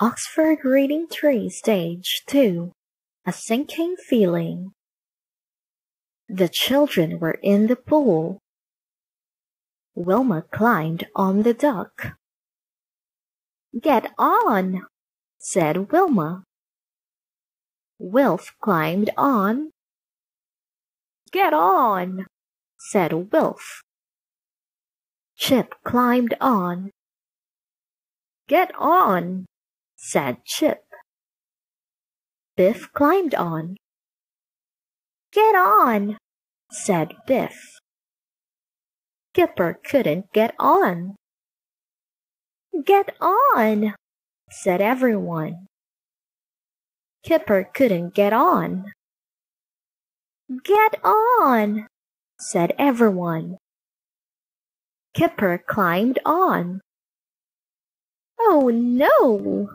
Oxford Reading Tree Stage 2 A Sinking Feeling The children were in the pool. Wilma climbed on the duck. Get on, said Wilma. Wilf climbed on. Get on, said Wilf. Chip climbed on. Get on, said Chip. Biff climbed on. Get on, said Biff. Kipper couldn't get on. Get on, said everyone. Kipper couldn't get on. Get on, said everyone. Kipper climbed on. Oh no,